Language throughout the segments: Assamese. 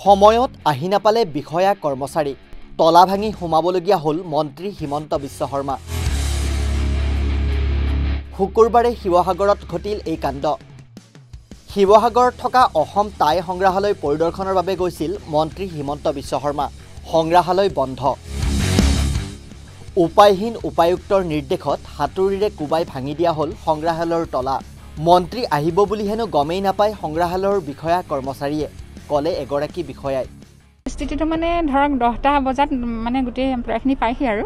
সময়ত আহি নাপালে বিষয়া কৰ্মচাৰী। তলা ভাঙি সোমাবলগীয়া হ'ল মন্ত্ৰী হিমন্ত বিশ্ব শৰ্মা। শুকুৰবাৰে শিৱসাগৰত ঘটিল এই কাণ্ড। শিৱসাগৰত থকা অসম টাই সংগ্ৰহালয় পৰিদৰ্শনৰ বাবে গৈছিল মন্ত্ৰী হিমন্ত বিশ্ব শৰ্মা। সংগ্ৰহালয় বন্ধ। উপায়হীন উপায়ুক্তৰ নিৰ্দেশত হাতুৰিৰে কোবাই ভাঙি দিয়া হ'ল সংগ্ৰহালয়ৰ তলা। মন্ত্ৰী আহিব বুলি হেনো গমেই নাপায় সংগ্ৰহালয়ৰ বিষয়া কৰ্মচাৰীয়ে। ক'লে এগৰাকী বিষয়াই। স্থিতিটো মানে ধৰক দহটা বজাত মানে গোটেই এমপ্লয়খিনি পায়হি আৰু।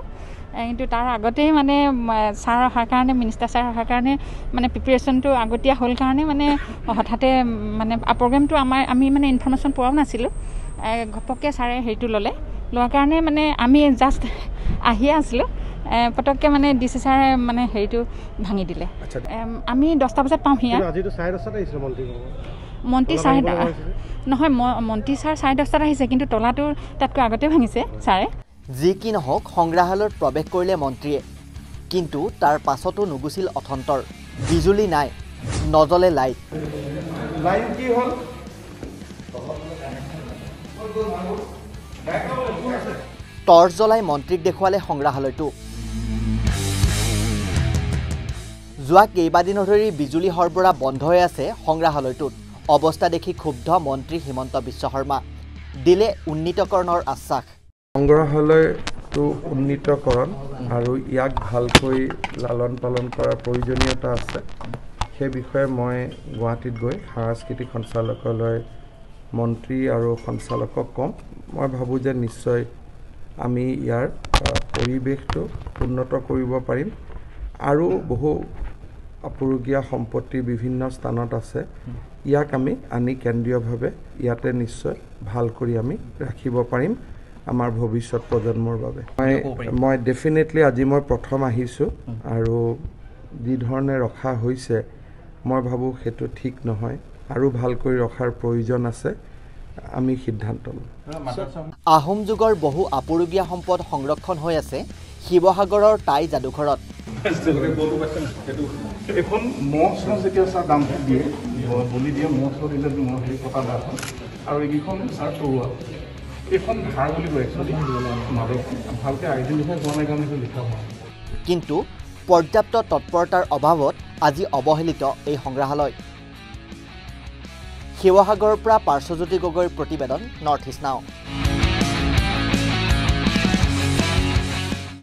কিন্তু তাৰ আগতেই মানে ছাৰ অহাৰ কাৰণে মিনিষ্টাৰ ছাৰ অহাৰ কাৰণে মানে প্ৰিপেৰেশ্যনটো আগতীয়া হ'ল কাৰণে মানে হঠাতে মানে প্ৰগ্ৰেমটো আমাৰ আমি মানে ইনফৰ্মেশ্যন পোৱাও নাছিলোঁ। ঘপককৈ ছাৰে হেৰিটো ল'লে। লোৱাৰ কাৰণে মানে আমি জাষ্ট আহিয়ে আছিলোঁ। পটককৈ মানে ডি চি ছাৰে মানে হেৰিটো ভাঙি দিলে। আমি দহটা বজাত পাওঁহি চাৰে মন্ত্ৰী মন্ত্ৰী নহয় ম- মন্ত্ৰী ছাৰ চাৰে দহটাত আহিছে কিন্তু তলাটো তাতকৈ আগতে ভাঙিছে ছাৰে। যি কি নহওক সংগ্ৰহালয়ত প্ৰৱেশ কৰিলে মন্ত্ৰীয়ে। কিন্তু তাৰ পাছতো নুগুচিল অথন্তৰ। বিজুলী নাই নজ্বলে লাইট। লাইন কি হ'ল? টৰ্চ জ্বলাই মন্ত্ৰীক দেখুৱালে সংগ্ৰহালয়টো। যোৱা কেইবাদিনো ধৰি বিজুলী সৰবৰাহ বন্ধ হৈ আছে সংগ্ৰহালয়টোত। অৱস্থা দেখি ক্ষুব্ধ মন্ত্ৰী হিমন্ত বিশ্ব শৰ্মা। দিলে উন্নীতকৰণৰ আশ্বাস। সংগ্ৰহালয়টো উন্নীতকৰণ আৰু ইয়াক ভালকৈ লালন পালন কৰাৰ প্ৰয়োজনীয়তা আছে। সেই বিষয়ে মই গুৱাহাটীত গৈ সাংস্কৃতিক সঞ্চালকালয় মন্ত্ৰী আৰু সঞ্চালকক ক'ম। মই ভাবোঁ যে নিশ্চয় আমি ইয়াৰ পৰিৱেশটো উন্নত কৰিব পাৰিম। আৰু বহু আপুৰুগীয়া সম্পত্তি বিভিন্ন স্থানত আছে। ইয়াক আমি আনি কেন্দ্ৰীয়ভাৱে ইয়াতে নিশ্চয় ভাল কৰি আমি ৰাখিব পাৰিম আমাৰ ভৱিষ্যত প্ৰজন্মৰ বাবে। মই মই ডেফিনেটলি আজি মই প্ৰথম আহিছোঁ আৰু যি ধৰণে ৰখা হৈছে মই ভাবোঁ সেইটো ঠিক নহয়। আৰু ভালকৈ ৰখাৰ প্ৰয়োজন আছে আমি সিদ্ধান্ত ল'ম। আহোম যুগৰ বহু আপুৰুগীয়া সম্পদ সংৰক্ষণ হৈ আছে শিৱসাগৰৰ টাই যাদুঘৰত। এইখন চহ যেতিয়া চাৰ দামটো দিয়ে বলি দিয়ে মহ চহ দিলে মহ হেৰি কটা দাম হয়। আৰু এইকেইখন চাৰ তৰুৱা এইখন ধাৰ বুলি কয় একচুৱেলি মাদক। ভালকৈ আইডেণ্টিফাই হোৱা নাই কাৰণে লিখা হোৱা। কিন্তু পৰ্যাপ্ত তৎপৰতাৰ অভাৱত আজি অৱহেলিত এই সংগ্ৰহালয়। শিৱসাগৰৰ পৰা পাৰ্শ্বজ্যোতি গগৈৰ প্ৰতিবেদন নৰ্থ ইষ্ট নাও